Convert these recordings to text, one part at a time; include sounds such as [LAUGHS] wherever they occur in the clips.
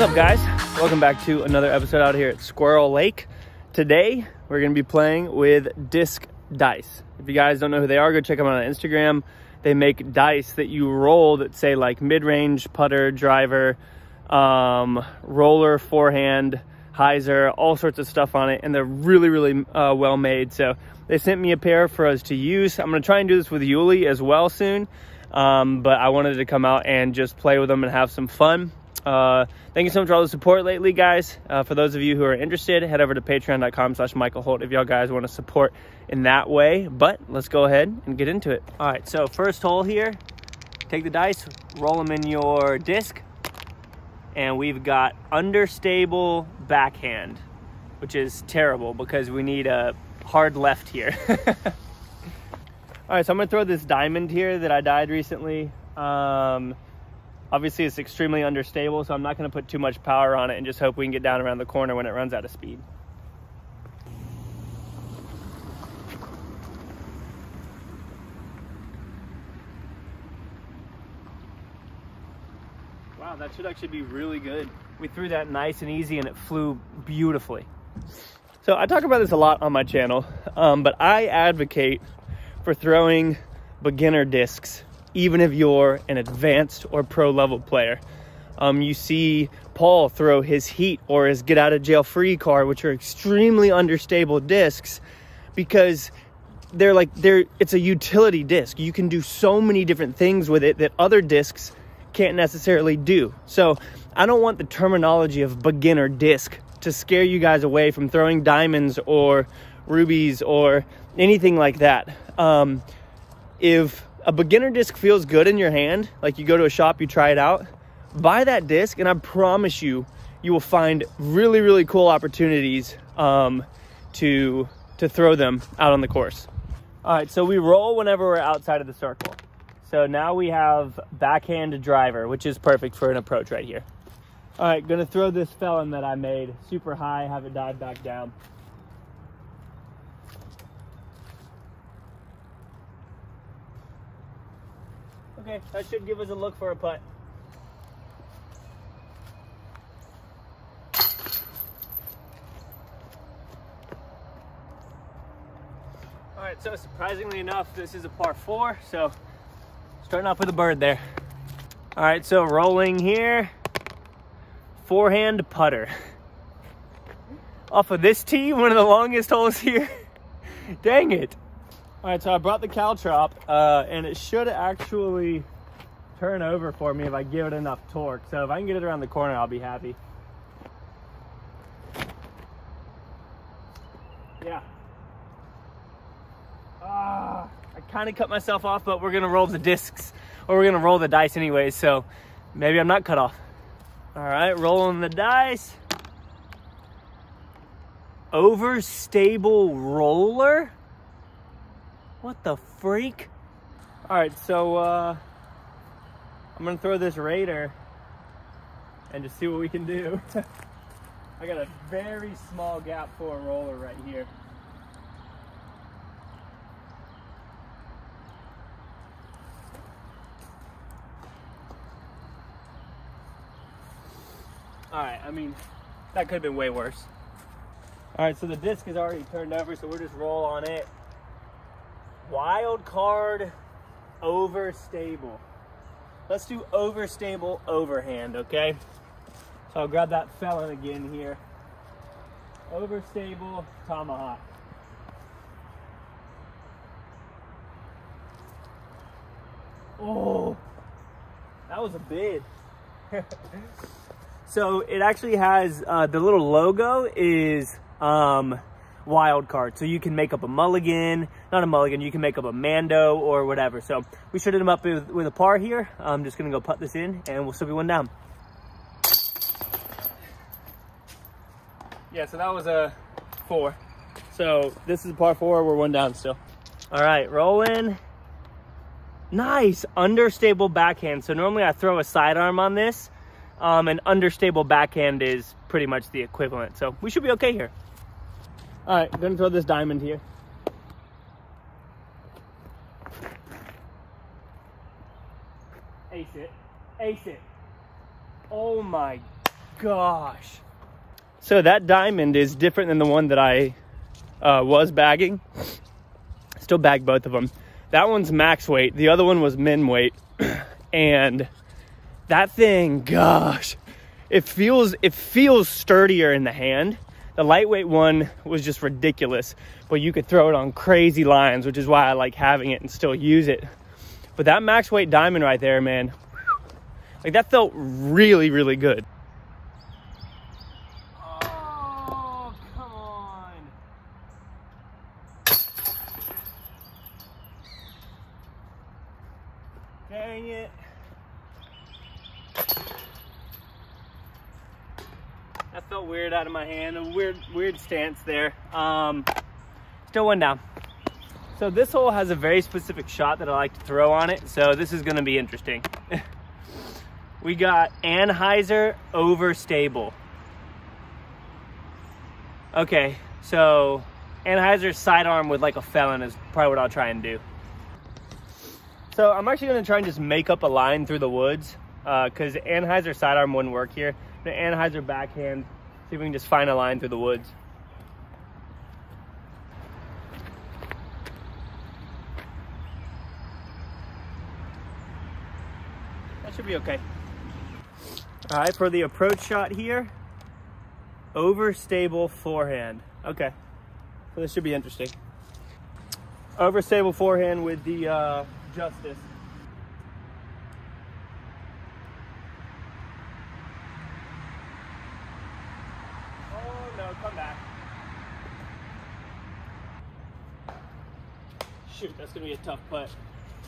What's up guys? Welcome back to another episode out here at Squirrel Lake. Today, we're gonna be playing with disc dice. If you guys don't know who they are, go check them out on Instagram. They make dice that you roll that say like mid-range, putter, driver, um, roller, forehand, hyzer, all sorts of stuff on it. And they're really, really uh, well made. So they sent me a pair for us to use. I'm gonna try and do this with Yuli as well soon. Um, but I wanted to come out and just play with them and have some fun. Uh, thank you so much for all the support lately, guys. Uh, for those of you who are interested, head over to patreon.com slash Michael Holt if y'all guys want to support in that way. But let's go ahead and get into it. All right, so first hole here, take the dice, roll them in your disc, and we've got understable backhand, which is terrible because we need a hard left here. [LAUGHS] All right, so I'm gonna throw this diamond here that I dyed recently. Um, Obviously it's extremely understable, so I'm not gonna put too much power on it and just hope we can get down around the corner when it runs out of speed. Wow, that should actually be really good. We threw that nice and easy and it flew beautifully. So I talk about this a lot on my channel, um, but I advocate for throwing beginner discs even if you're an advanced or pro level player. Um, you see Paul throw his heat or his get out of jail free card, which are extremely understable discs because they're like they're it's a utility disc. You can do so many different things with it that other discs can't necessarily do. So I don't want the terminology of beginner disc to scare you guys away from throwing diamonds or rubies or anything like that. Um, if a beginner disc feels good in your hand, like you go to a shop, you try it out, buy that disc, and I promise you, you will find really, really cool opportunities um, to to throw them out on the course. All right, so we roll whenever we're outside of the circle. So now we have backhand driver, which is perfect for an approach right here. All right, gonna throw this felon that I made super high, have it dive back down. That should give us a look for a putt. All right, so surprisingly enough, this is a par four, so starting off with a bird there. All right, so rolling here, forehand putter. Off of this tee, one of the longest holes here. [LAUGHS] Dang it. All right, so I brought the Caltrop, uh, and it should actually turn over for me if I give it enough torque. So if I can get it around the corner, I'll be happy. Yeah. Ah, I kind of cut myself off, but we're gonna roll the discs, or we're gonna roll the dice anyway, so maybe I'm not cut off. All right, rolling the dice. Overstable roller? What the freak? All right, so uh, I'm gonna throw this Raider and just see what we can do. [LAUGHS] I got a very small gap for a roller right here. All right, I mean, that could have been way worse. All right, so the disc is already turned over, so we'll just roll on it wild card overstable. Let's do overstable overhand, okay? So I'll grab that felon again here. Overstable tomahawk. Oh, that was a bid. [LAUGHS] so it actually has, uh, the little logo is um, wild card. So you can make up a mulligan, not a mulligan, you can make up a Mando or whatever. So we should hit him up with, with a par here. I'm just gonna go put this in and we'll still be one down. Yeah, so that was a four. So this is a par four, we're one down still. All right, rolling. Nice, understable backhand. So normally I throw a sidearm on this. Um, an understable backhand is pretty much the equivalent. So we should be okay here. All right, I'm gonna throw this diamond here. Ace it, ace it. Oh my gosh. So that diamond is different than the one that I uh, was bagging. Still bag both of them. That one's max weight. The other one was min weight. [CLEARS THROAT] and that thing, gosh, it feels it feels sturdier in the hand. The lightweight one was just ridiculous, but you could throw it on crazy lines, which is why I like having it and still use it. But that max weight diamond right there, man, like that felt really, really good. Oh, come on. Dang it. That felt weird out of my hand. Weird, weird stance there. Um, still one down. So this hole has a very specific shot that I like to throw on it. So this is gonna be interesting. [LAUGHS] we got anhyzer overstable. Okay, so anhyzer sidearm with like a felon is probably what I'll try and do. So I'm actually gonna try and just make up a line through the woods because uh, anhyzer sidearm wouldn't work here the anhyzer backhand. See if we can just find a line through the woods. That should be okay. All right, for the approach shot here, overstable forehand. Okay, so this should be interesting. Overstable forehand with the uh, Justice. come back. Shoot, that's gonna be a tough putt.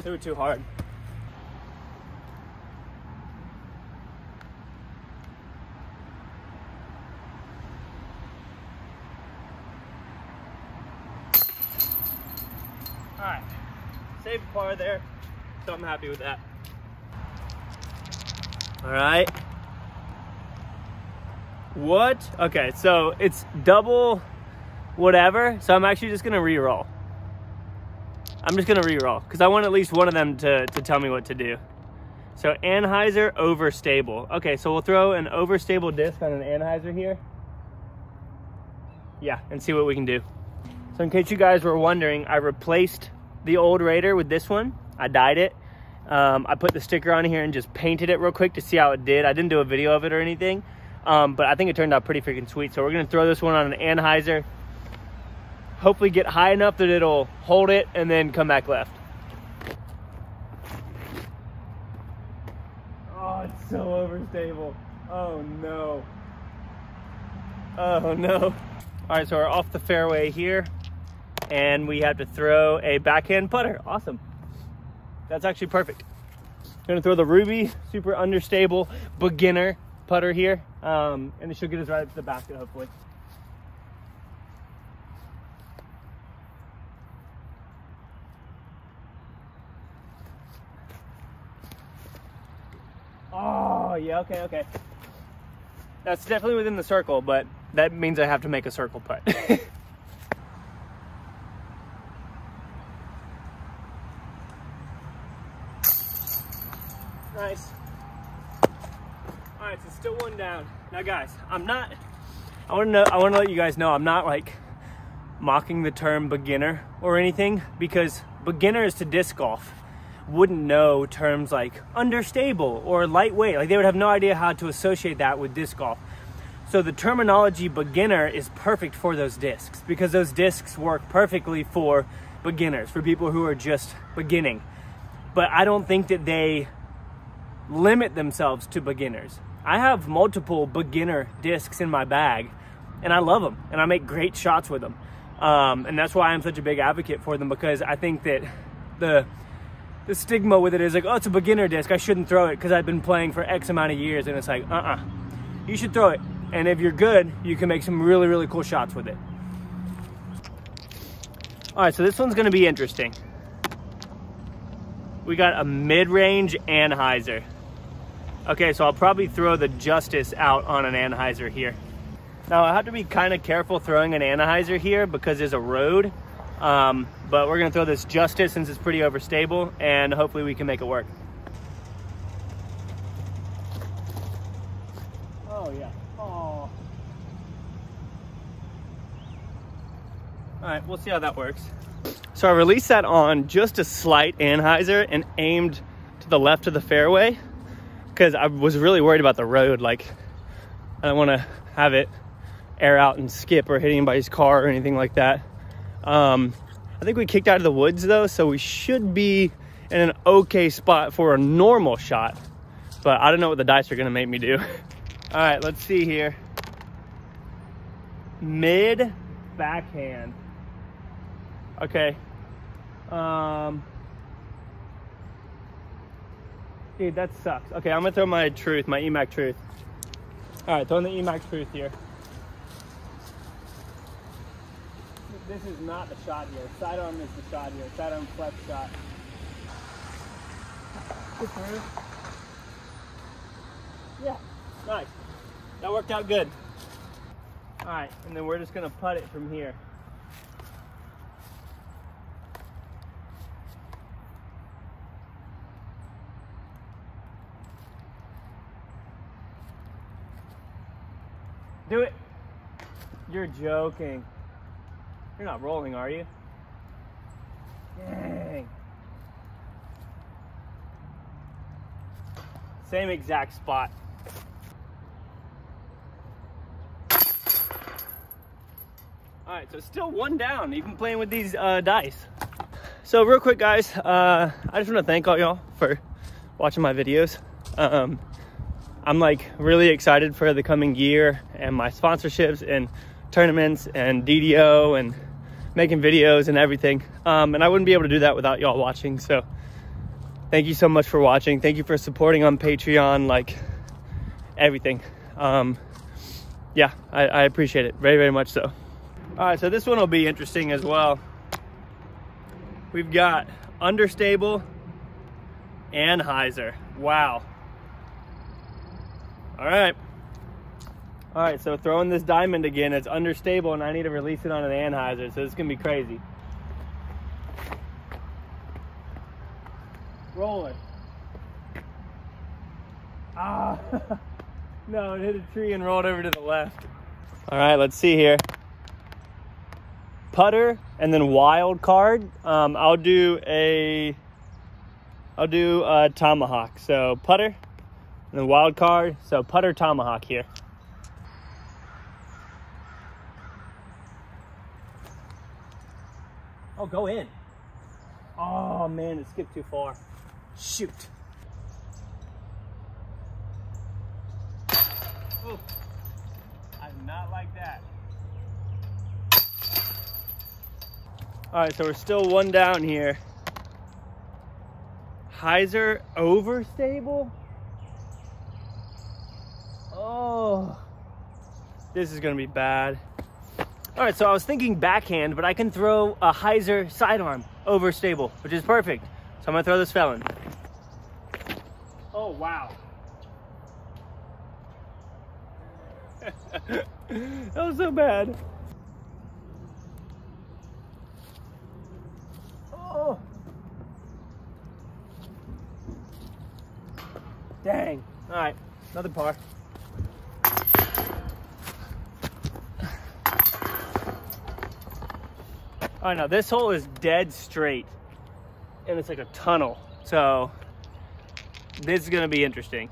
They were too hard. All right, save par there, so I'm happy with that. All right. What? Okay, so it's double whatever. So I'm actually just gonna re-roll. I'm just gonna re-roll because I want at least one of them to, to tell me what to do. So anhyzer overstable. Okay, so we'll throw an overstable disc on an anhyzer here. Yeah, and see what we can do. So in case you guys were wondering, I replaced the old Raider with this one. I dyed it. Um, I put the sticker on here and just painted it real quick to see how it did. I didn't do a video of it or anything. Um, but I think it turned out pretty freaking sweet. So we're gonna throw this one on an anhyzer. Hopefully get high enough that it'll hold it and then come back left. Oh, it's so overstable. Oh no. Oh no. All right, so we're off the fairway here and we have to throw a backhand putter. Awesome. That's actually perfect. Gonna throw the Ruby, super understable, beginner putter here, um, and it should get us right up to the basket, hopefully. Oh, yeah, okay, okay. That's definitely within the circle, but that means I have to make a circle putt. [LAUGHS] nice. All right, so still one down. Now guys, I'm not, I wanna know, I wanna let you guys know I'm not like mocking the term beginner or anything because beginners to disc golf wouldn't know terms like understable or lightweight. Like they would have no idea how to associate that with disc golf. So the terminology beginner is perfect for those discs because those discs work perfectly for beginners, for people who are just beginning. But I don't think that they limit themselves to beginners. I have multiple beginner discs in my bag and I love them and I make great shots with them. Um, and that's why I'm such a big advocate for them because I think that the the stigma with it is like, oh, it's a beginner disc. I shouldn't throw it because I've been playing for X amount of years. And it's like, uh-uh, you should throw it. And if you're good, you can make some really, really cool shots with it. All right, so this one's gonna be interesting. We got a mid-range anhyzer. Okay, so I'll probably throw the Justice out on an anhyzer here. Now I have to be kind of careful throwing an anhyzer here because there's a road, um, but we're gonna throw this Justice since it's pretty overstable and hopefully we can make it work. Oh yeah. Oh. All right, we'll see how that works. So I released that on just a slight anhyzer and aimed to the left of the fairway because I was really worried about the road. Like, I don't want to have it air out and skip or hit anybody's car or anything like that. Um, I think we kicked out of the woods though, so we should be in an okay spot for a normal shot. But I don't know what the dice are gonna make me do. [LAUGHS] All right, let's see here. Mid backhand. Okay. Um, dude, that sucks. Okay, I'm gonna throw my truth, my EMAC truth. All right, throwing the EMAC truth here. This is not the shot here. Sidearm is the shot here. Sidearm flex shot. Yeah, nice. That worked out good. All right, and then we're just gonna putt it from here. Do it. You're joking. You're not rolling, are you? Dang. Same exact spot. All right, so still one down, even playing with these uh, dice. So real quick, guys, uh, I just want to thank all y'all for watching my videos. Um, I'm like really excited for the coming year and my sponsorships and tournaments and DDO and making videos and everything. Um, and I wouldn't be able to do that without y'all watching. So thank you so much for watching. Thank you for supporting on Patreon, like everything. Um, yeah, I, I appreciate it very, very much so. All right, so this one will be interesting as well. We've got understable anhyzer. Wow. All right. All right, so throwing this diamond again, it's understable and I need to release it on an anhyzer, so it's gonna be crazy. Roller. Ah, [LAUGHS] no, it hit a tree and rolled over to the left. All right, let's see here. Putter and then wild card. Um, I'll do a, I'll do a tomahawk. So putter and then wild card. So putter tomahawk here. Oh, go in. Oh man, it skipped too far. Shoot. Oh, I do not like that. All right, so we're still one down here. Hyzer overstable? Oh, this is gonna be bad. All right, so I was thinking backhand, but I can throw a Hyzer sidearm over stable, which is perfect. So I'm gonna throw this felon. Oh, wow. [LAUGHS] that was so bad. Oh. Dang. All right, another par. All right, now this hole is dead straight and it's like a tunnel. So this is gonna be interesting.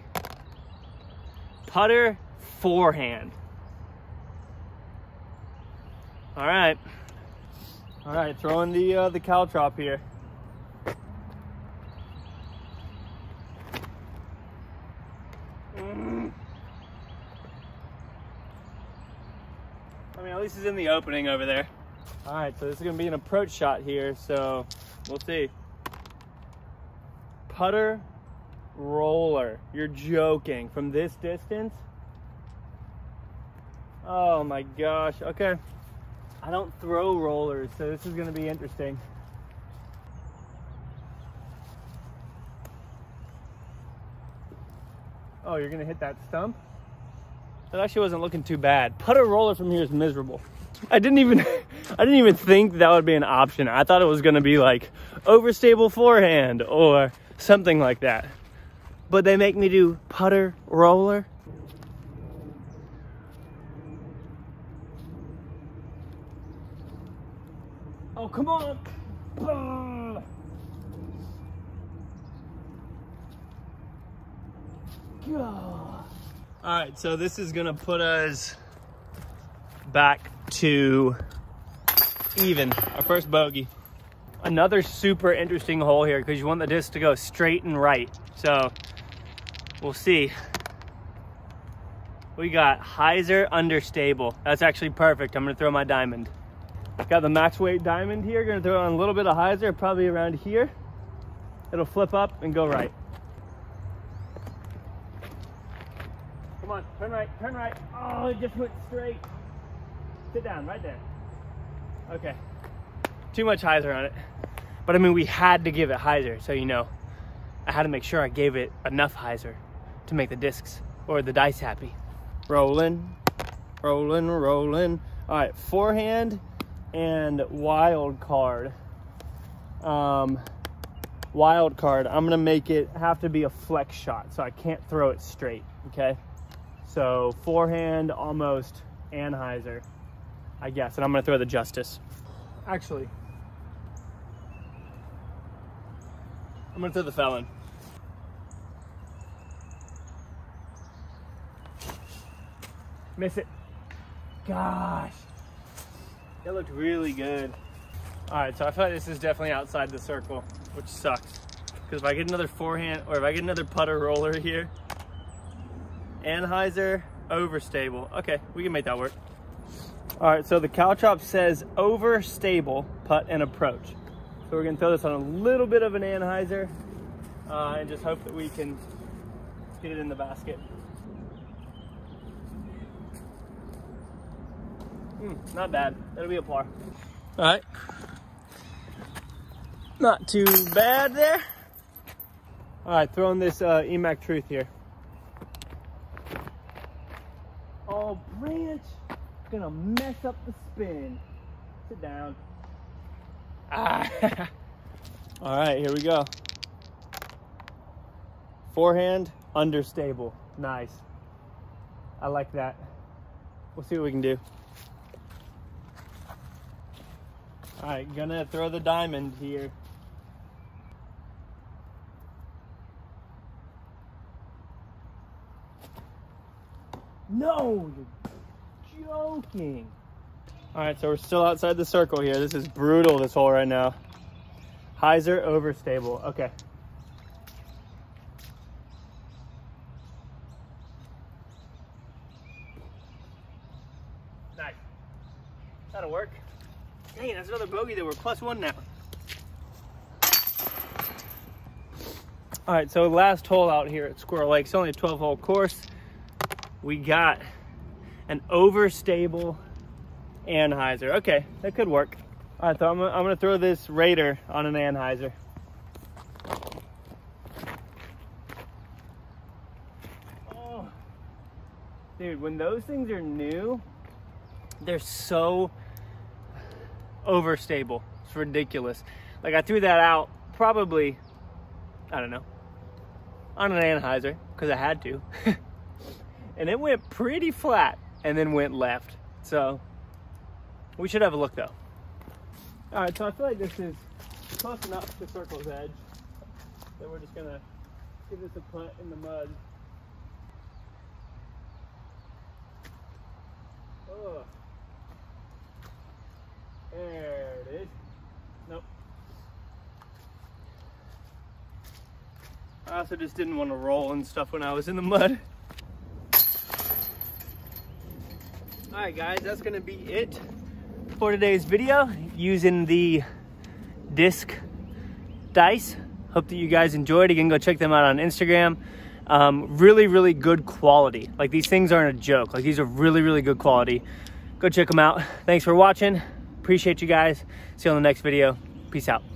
Putter forehand. All right. All right, throwing the uh, the caltrop here. I mean, at least it's in the opening over there. All right, so this is gonna be an approach shot here, so we'll see. Putter roller. You're joking. From this distance? Oh my gosh. Okay. I don't throw rollers, so this is gonna be interesting. Oh, you're gonna hit that stump? That actually wasn't looking too bad. Putter roller from here is miserable. I didn't even [LAUGHS] I didn't even think that would be an option. I thought it was gonna be like overstable forehand or something like that. But they make me do putter roller. Oh, come on. All right, so this is gonna put us back to even, our first bogey. Another super interesting hole here because you want the disc to go straight and right. So we'll see. We got hyzer understable. That's actually perfect. I'm gonna throw my diamond. Got the max weight diamond here. Gonna throw on a little bit of hyzer, probably around here. It'll flip up and go right. Come on, turn right, turn right. Oh, it just went straight. Sit down, right there. Okay. Too much hyzer on it. But I mean, we had to give it hyzer, so you know, I had to make sure I gave it enough hyzer to make the discs or the dice happy. Rolling, rolling, rolling. All right, forehand and wild card. Um, wild card, I'm gonna make it have to be a flex shot, so I can't throw it straight, okay? So forehand, almost, and hyzer, I guess, and I'm gonna throw the justice. Actually, I'm gonna throw the felon. Miss it. Gosh. That looked really good. All right, so I feel like this is definitely outside the circle, which sucks. Because if I get another forehand, or if I get another putter roller here, anhyzer overstable. Okay, we can make that work. All right, so the Caltrop says overstable putt and approach. So we're gonna throw this on a little bit of an anhyzer uh, and just hope that we can get it in the basket. Mm, not bad. That'll be a par. All right. Not too bad there. All right, throwing this uh, Emac Truth here. Oh, branch. Gonna mess up the spin. Sit down. Ah. [LAUGHS] All right, here we go. Forehand, understable. Nice. I like that. We'll see what we can do. All right, gonna throw the diamond here. No, joking. All right, so we're still outside the circle here. This is brutal, this hole right now. Hyzer overstable, okay. Nice, that'll work. Dang, that's another bogey that we're plus one now. All right, so last hole out here at Squirrel Lake. It's only a 12 hole course. We got an overstable anhyzer. Okay, that could work. All right, so I'm, I'm gonna throw this Raider on an anhyzer. Oh. Dude, when those things are new, they're so overstable. It's ridiculous. Like I threw that out probably, I don't know, on an anhyzer because I had to. [LAUGHS] and it went pretty flat and then went left. So we should have a look though. All right, so I feel like this is close enough to circle's edge that we're just gonna give this a punt in the mud. Oh. There it is. Nope. I also just didn't want to roll and stuff when I was in the mud. All right, guys, that's gonna be it for today's video using the disc dice. Hope that you guys enjoyed. Again, go check them out on Instagram. Um, really, really good quality. Like these things aren't a joke. Like these are really, really good quality. Go check them out. Thanks for watching. Appreciate you guys. See you on the next video. Peace out.